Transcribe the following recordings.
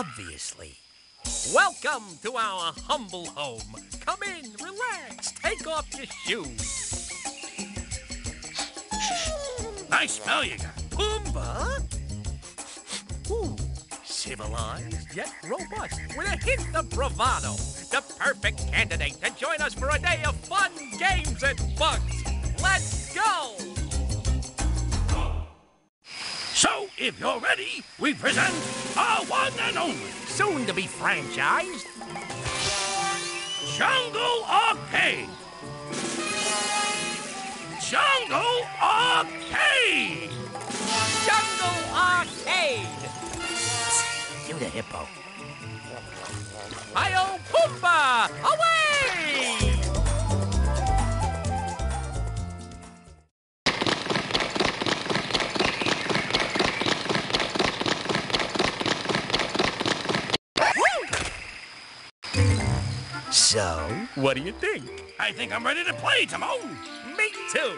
Obviously. Welcome to our humble home. Come in, relax, take off your shoes. Nice smell you got. Pumbaa? Ooh, civilized yet robust, with a hint of bravado. The perfect candidate to join us for a day of fun, games, and bugs. Let's go! So, if you're ready, we present our one and only Soon to be franchised. Jungle Arcade. Jungle Arcade. Jungle Arcade! You the hippo. Hi-yo, Pumbaa! Away! So, What do you think? I think I'm ready to play, Timon. Me too.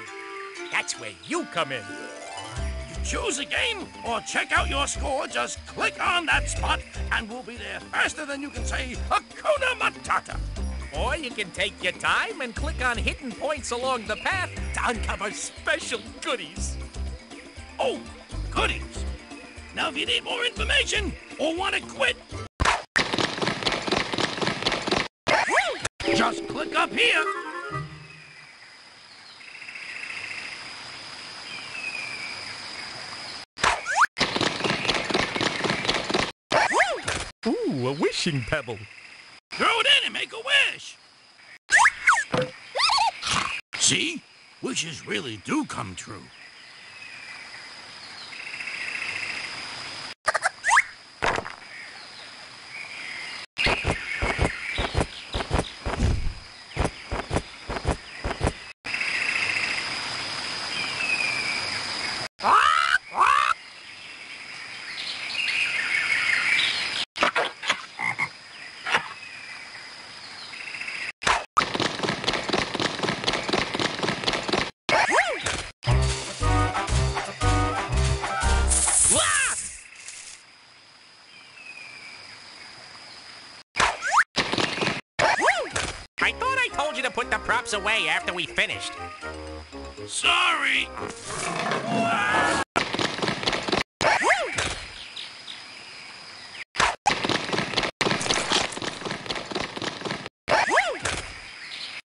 That's where you come in. You choose a game or check out your score. Just click on that spot and we'll be there faster than you can say Hakuna Matata. Or you can take your time and click on hidden points along the path to uncover special goodies. Oh, goodies. Now, if you need more information or want to quit, just click up here. Ooh, a wishing pebble. Throw it in and make a wish. See? Wishes really do come true. After we finished. Sorry.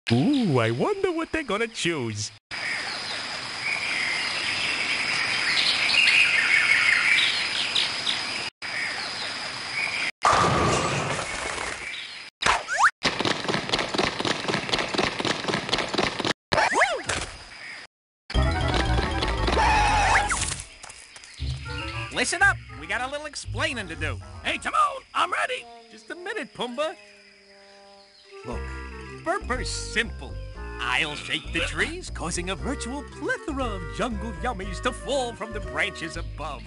Ooh, I wonder what they're gonna choose. Listen up, we got a little explaining to do. Hey, Timon, I'm ready. Just a minute, Pumbaa. Look, Burper's simple. I'll shake the trees, causing a virtual plethora of jungle yummies to fall from the branches above.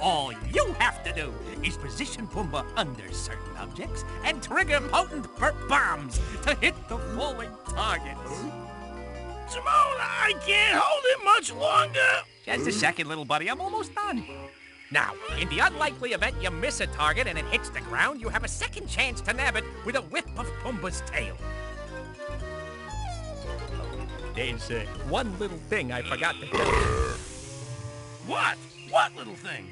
All you have to do is position Pumbaa under certain objects and trigger potent burp bombs to hit the falling targets. Timon, I can't hold it much longer. Just a second, little buddy. I'm almost done. Now, in the unlikely event you miss a target and it hits the ground, you have a second chance to nab it with a whip of Pumbaa's tail. There's uh, one little thing I forgot to tell you. What? What little thing?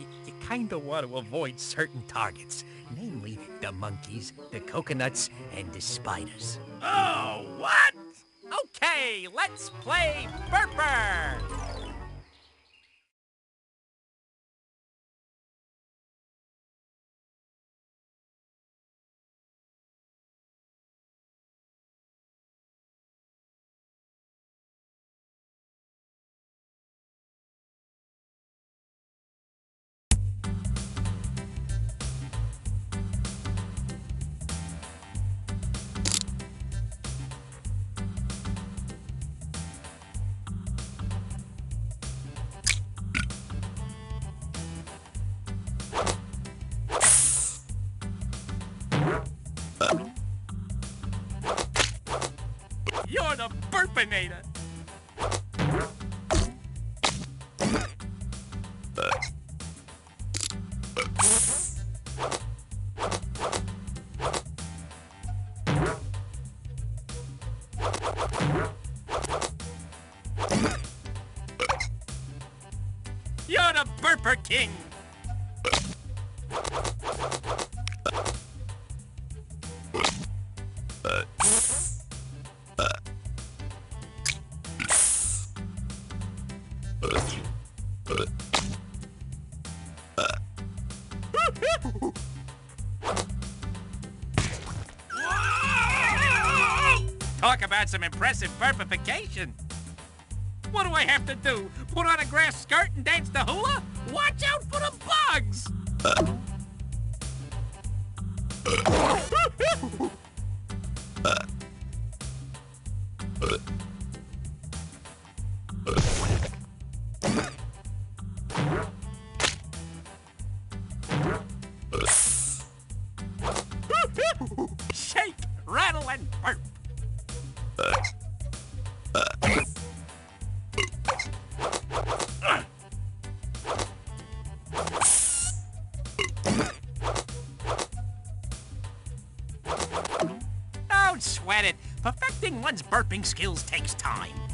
You, you kind of want to avoid certain targets, namely the monkeys, the coconuts, and the spiders. Oh, what? Okay, let's play Burper! You're the Burper King. Some impressive burpification. What do I have to do? Put on a grass skirt and dance the hula? Watch out for the bugs! Shake, rattle, and burp. Don't sweat it. Perfecting one's burping skills takes time.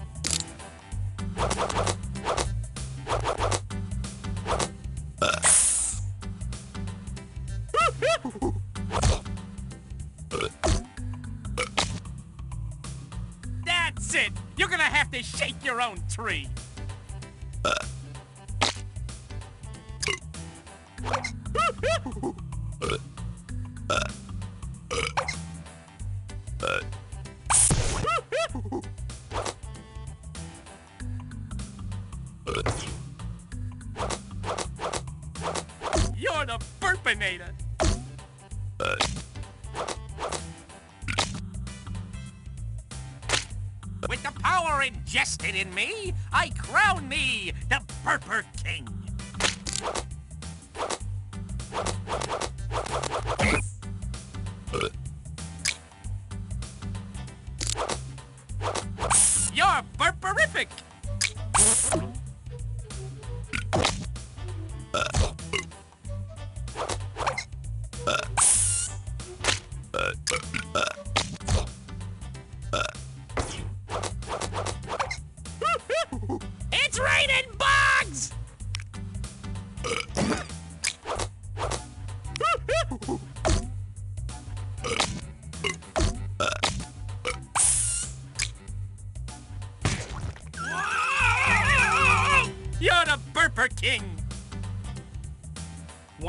Your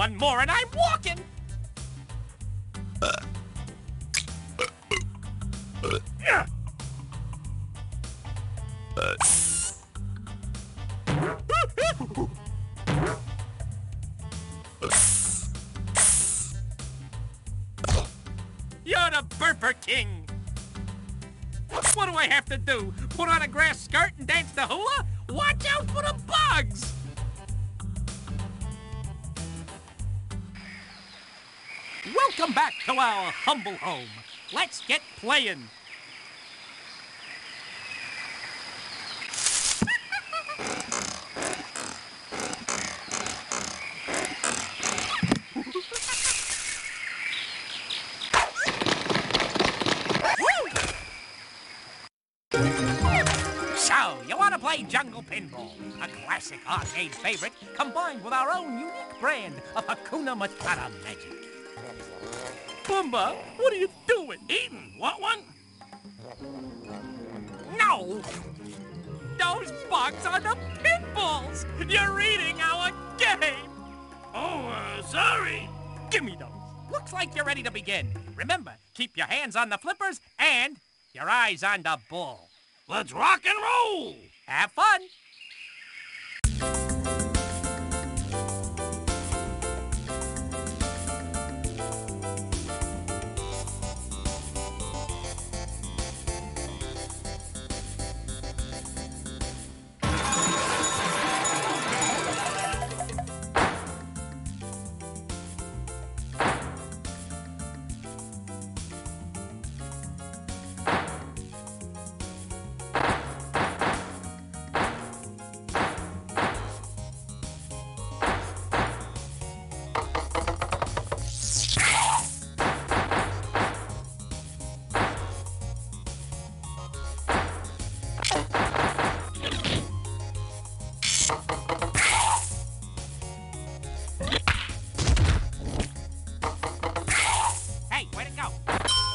One more and I'm back to our humble home. Let's get playing. So, you want to play Jungle Pinball, a classic arcade favorite combined with our own unique brand of Hakuna Matata magic. Pumbaa, what are you doing? Eating. Want one? No! Those bugs are the pinballs! You're eating our game! Oh, uh, sorry. Give me those. Looks like you're ready to begin. Remember, keep your hands on the flippers and your eyes on the ball. Let's rock and roll. Have fun! you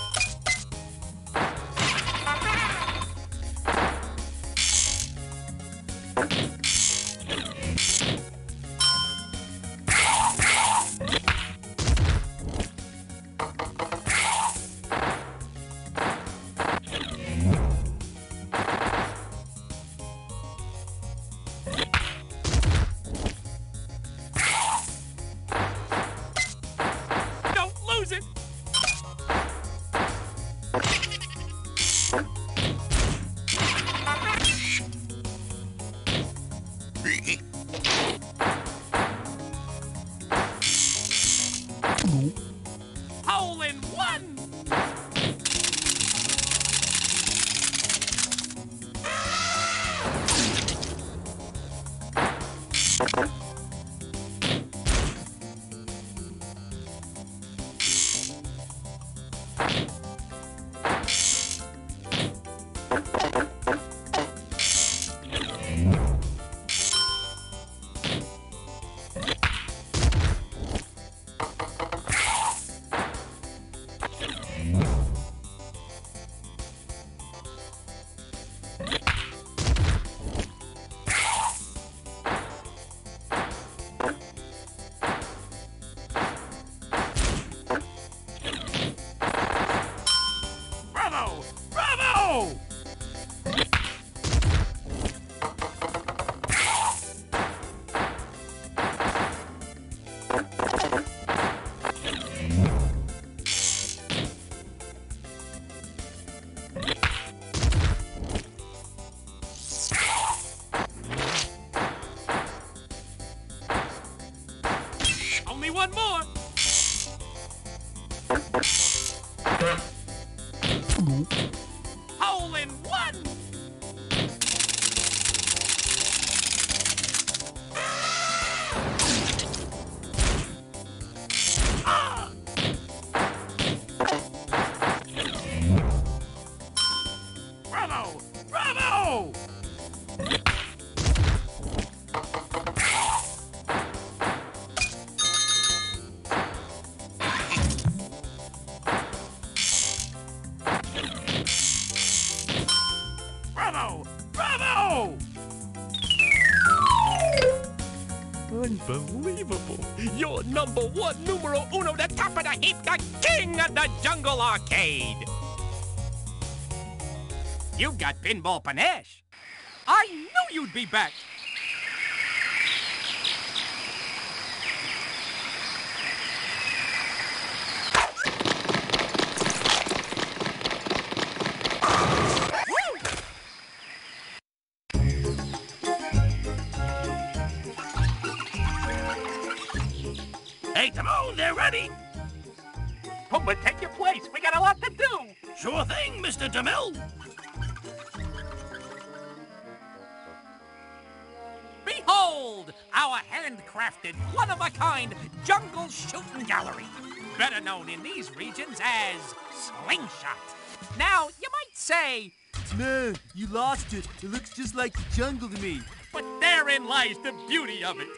number one, numero uno, the top of the heap, the king of the jungle arcade. You've got pinball panache. I knew you'd be back. Ready! Pumbaa, take your place. We got a lot to do. Sure thing, Mr. DeMille! Behold, our handcrafted, one-of-a-kind jungle shooting gallery. Better known in these regions as Slingshot. Now, you might say, Man, you lost it. It looks just like the jungle to me. but therein lies the beauty of it.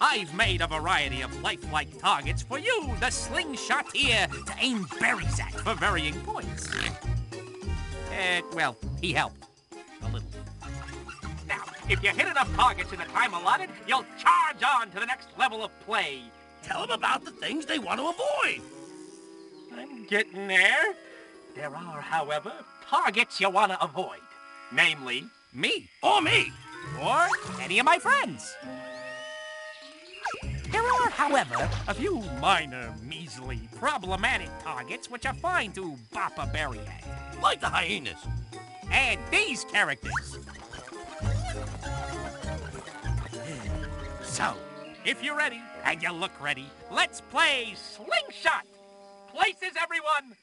I've made a variety of lifelike targets for you, the slingshot here, to aim berries at for varying points. Eh, well, he helped. A little. Now, if you hit enough targets in the time allotted, you'll charge on to the next level of play. Tell them about the things they want to avoid! I'm getting there. There are, however, targets you want to avoid. Namely, me. Or me! or any of my friends. There are, however, a few minor, measly, problematic targets which are fine to bop a berry at. Like the hyenas. And these characters. So, if you're ready and you look ready, let's play Slingshot! Places, everyone!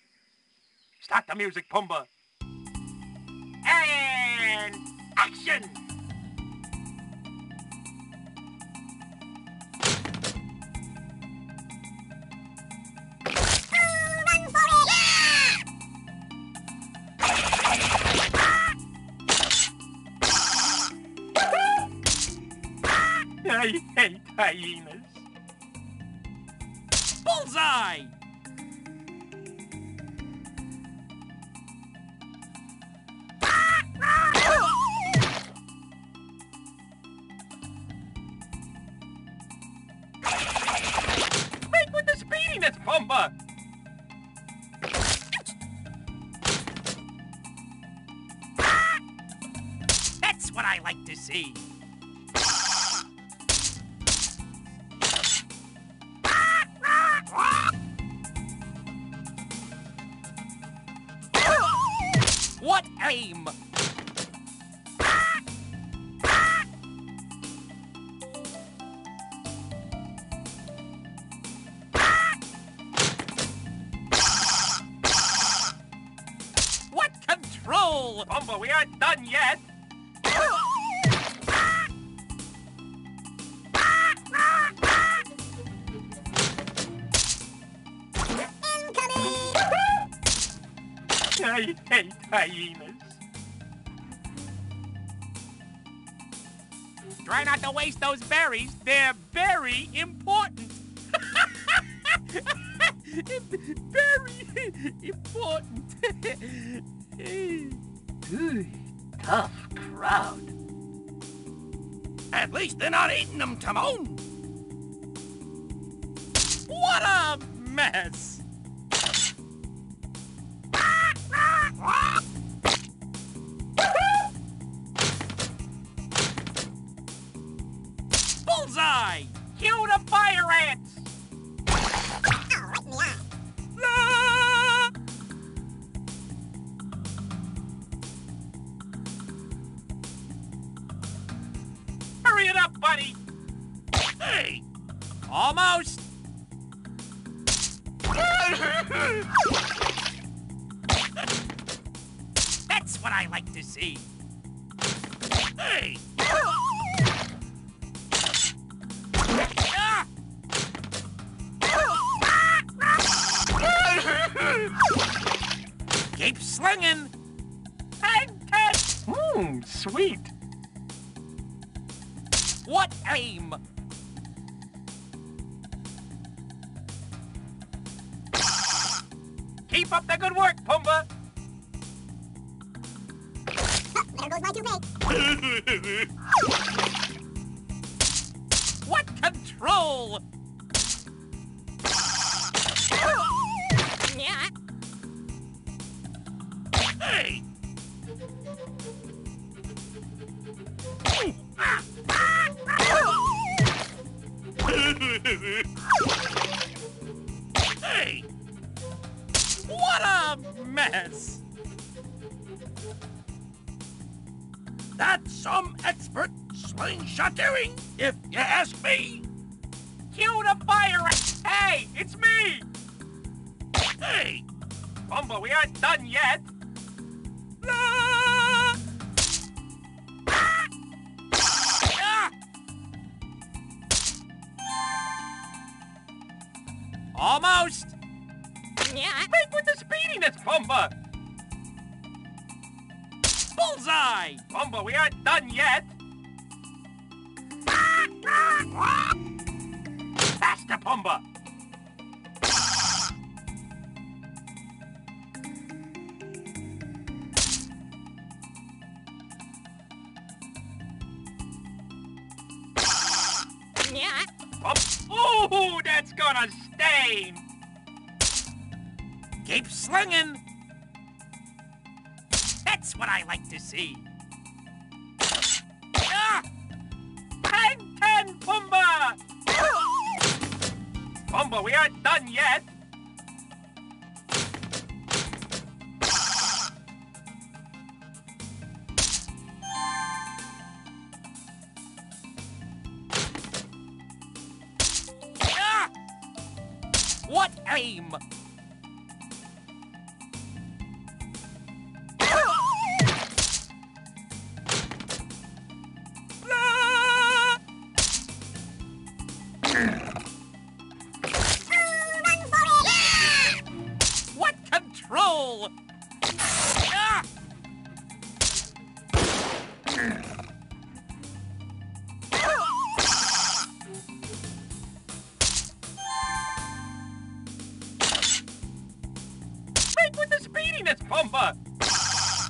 Start the music, Pumbaa. And action! Hyenas. Bullseye! With the speediness! That's what I like to see. Well, Pumbaa, we aren't done yet. Incoming! I hate hyenas. Try not to waste those berries. They're very important. very important. Ooh, tough crowd. At least they're not eating them, Timon. what a mess. Slinging! Mmm, sweet. What aim? Keep up the good work, Pumbaa! Bullseye! Pumbaa, we aren't done yet. Faster, Pumbaa! Yeah. Ooh, that's gonna stain! Keep slinging! That's what I like to see. Ah! Hang ten, Pumbaa! Pumbaa, we aren't done yet. Speediness,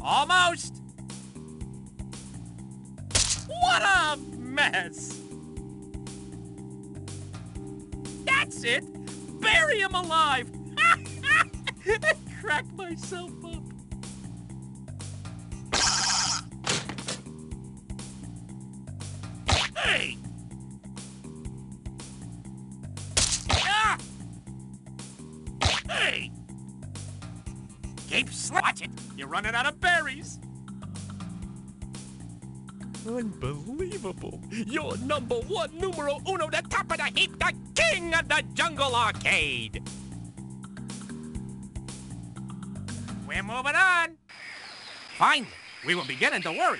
Almost! What a mess! That's it! Bury him alive! I cracked myself up. Running out of berries! Unbelievable! You're number one, numero uno, the top of the heap, the king of the jungle arcade! We're moving on! Finally, we were beginning to worry.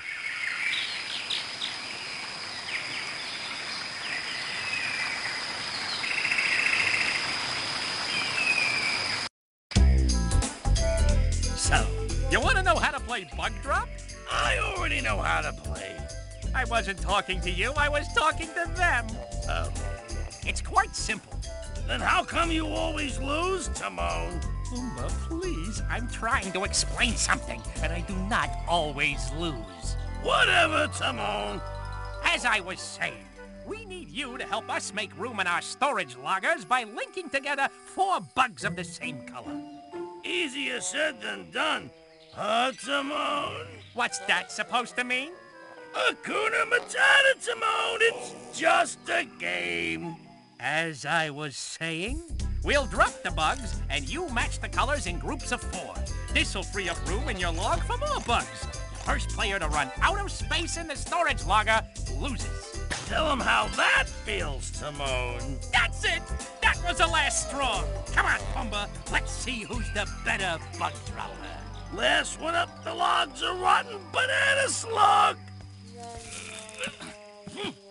Wasn't talking to you, I was talking to them. Oh. It's quite simple. Then how come you always lose, Timon? Pumbaa, please, I'm trying to explain something, and I do not always lose. Whatever, Timon. As I was saying, we need you to help us make room in our storage loggers by linking together four bugs of the same color. Easier said than done. Huh, Timon? What's that supposed to mean? Hakuna Matata, Timon. It's just a game. As I was saying, we'll drop the bugs, and you match the colors in groups of four. This'll free up room in your log for more bugs. First player to run out of space in the storage logger loses. Tell him how that feels, Timon. That's it! That was the last straw. Come on, Pumbaa. Let's see who's the better bug dropper. Last one up the log's a rotten banana slug. Mm-hmm.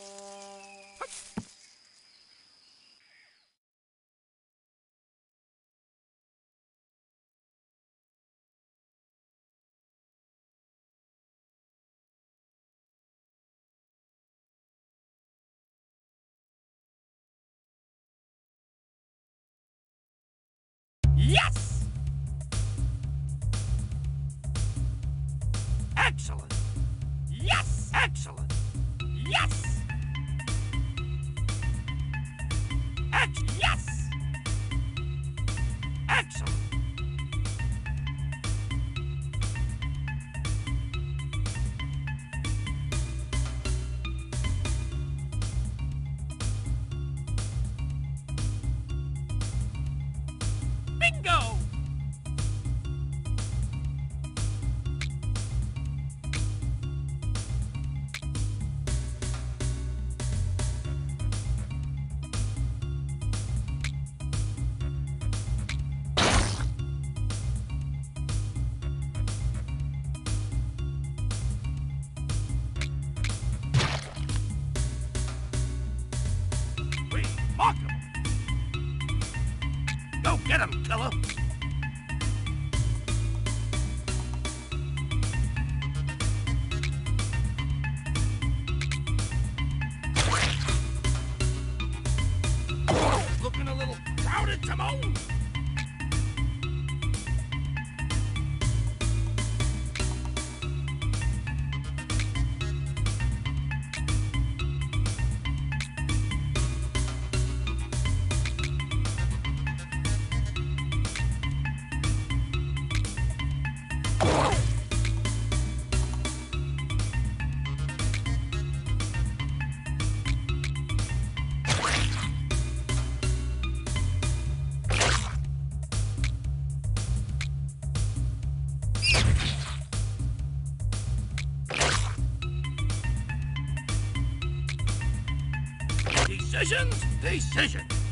Decisions, decisions.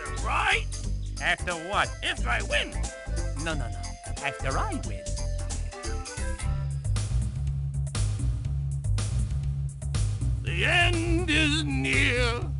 After, right? After what? After I win. No, no, no. After I win. The end is near.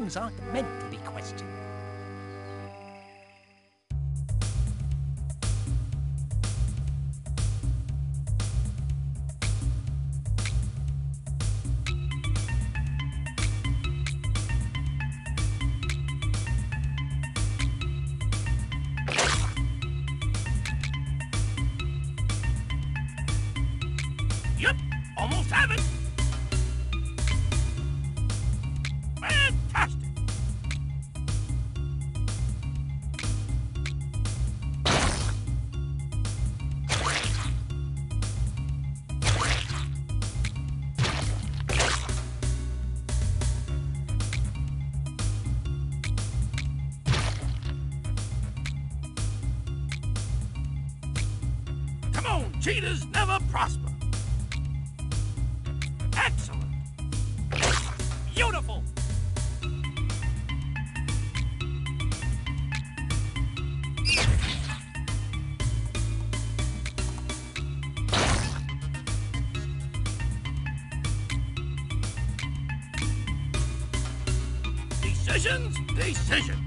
Things aren't meant Decisions,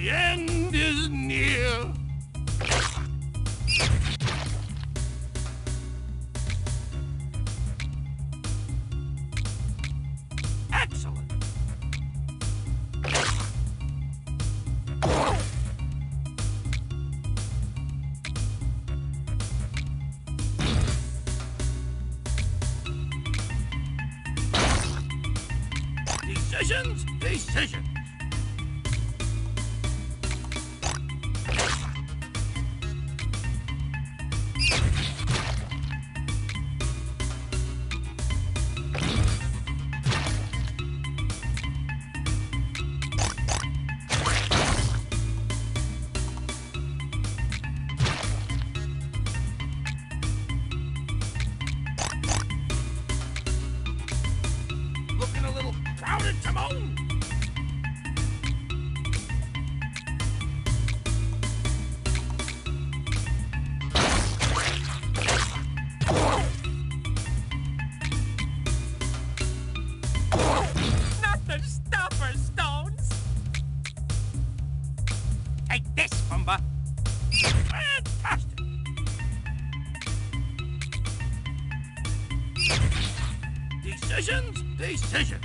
the end is near. Decisions, decisions.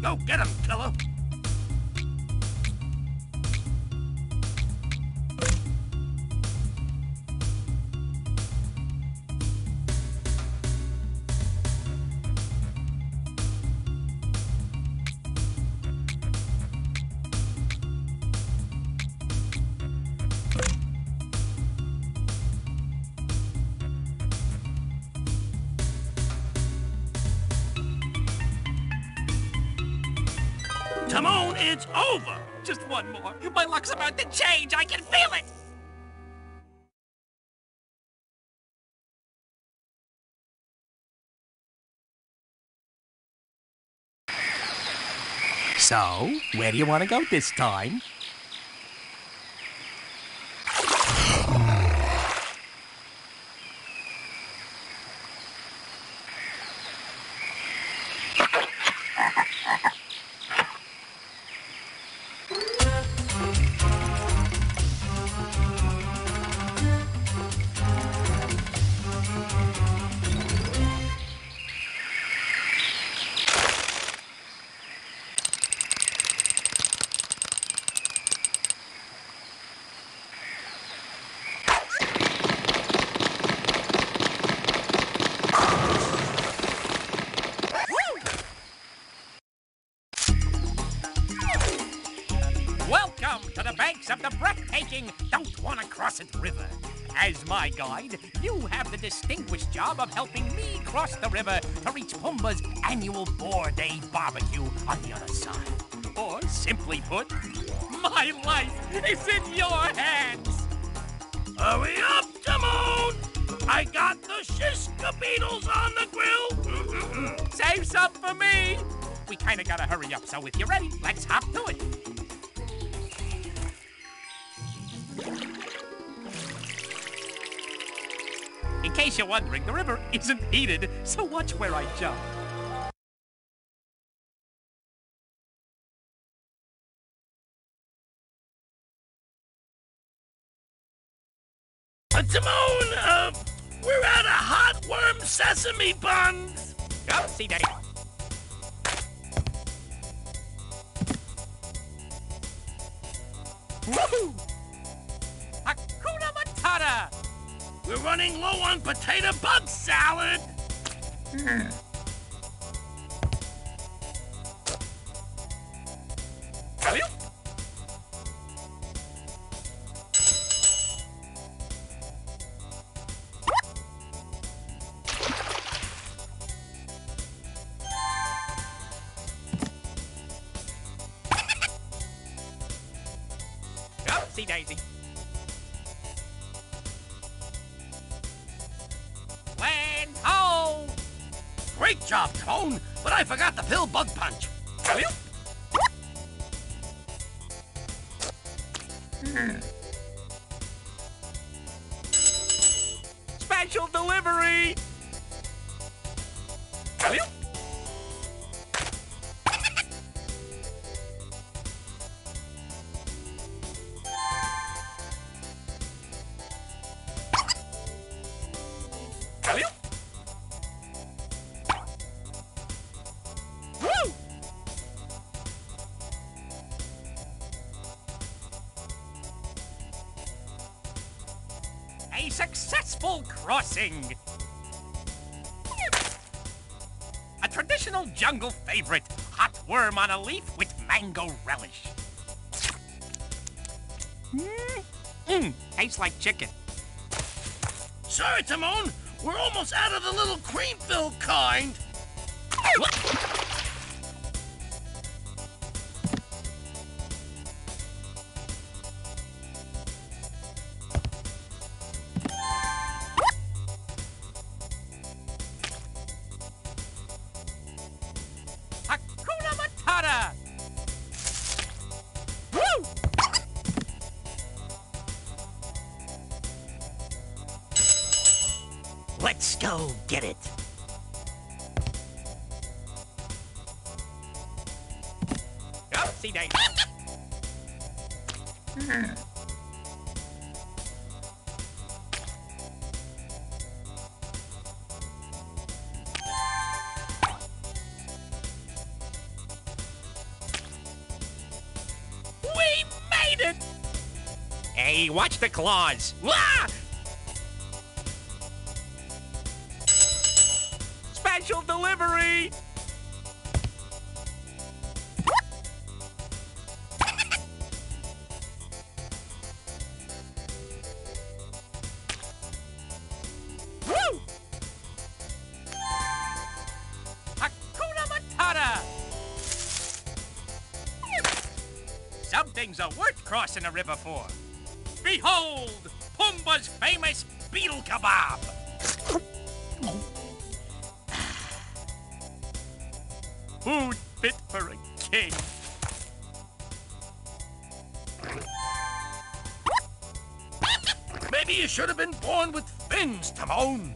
Go get him, killer. So, where do you want to go this time? Guide, you have the distinguished job of helping me cross the river to reach Pumbaa's annual Boar Day barbecue on the other side. Or, simply put, my life is in your hands. Hurry up, Timon! I got the Shishka beetles on the grill. Save some for me. We kinda gotta hurry up, so if you're ready, let's hop to it. Case you're wondering, the river isn't heated, so watch where I jump. Uh, Timon, uh, we're out of hot worm sesame buns. Oh, see that? Woohoo! We're running low on potato bug salad. Alley-oop. Mango relish. Mmm, mm, tastes like chicken. Sorry, Timon. We're almost out of the little cream-filled kind. Hakuna The claws. Wah! Special delivery! Woo! Hakuna Matata! Some things are worth crossing a river for. Behold, Pumbaa's famous beetle kebab! Food fit for a king. Maybe you should have been born with fins, Timon.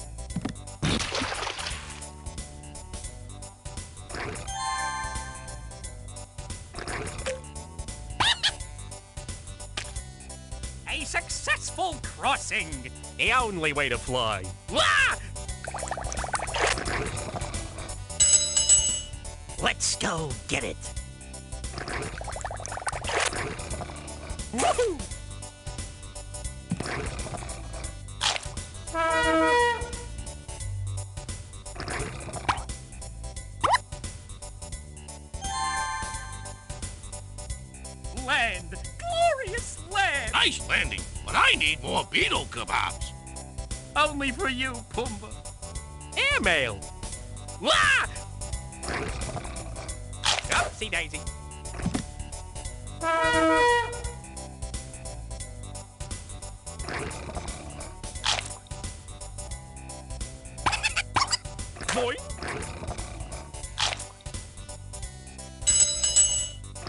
The only way to fly. Wah! Let's go get it. Only for you, Pumbaa. Airmail. Wah! Oh, Oopsie daisy. Boy.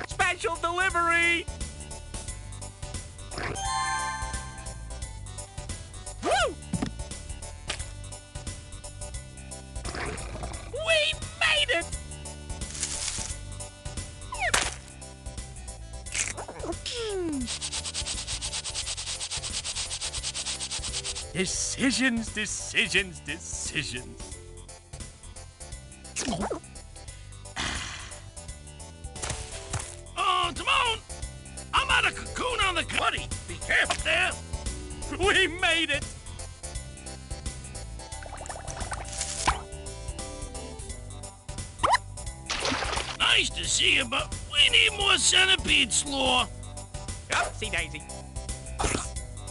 Special delivery. Decisions, decisions, decisions. Oh, Timon! I'm out of cocoon on the buddy. Be careful there. We made it! Nice to see you, but we need more centipede slaw. Oopsie daisy.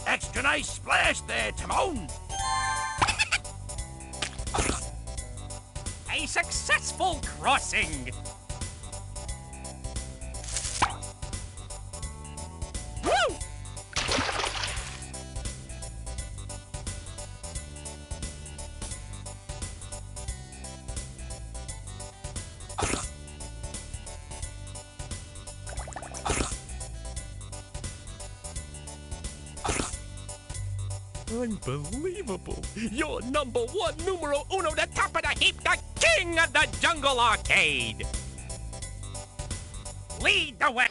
Extra nice splash there, Timon. Successful crossing. Unbelievable. You're number one, numero uno, the top of the heap, the king of the jungle arcade. Lead the way.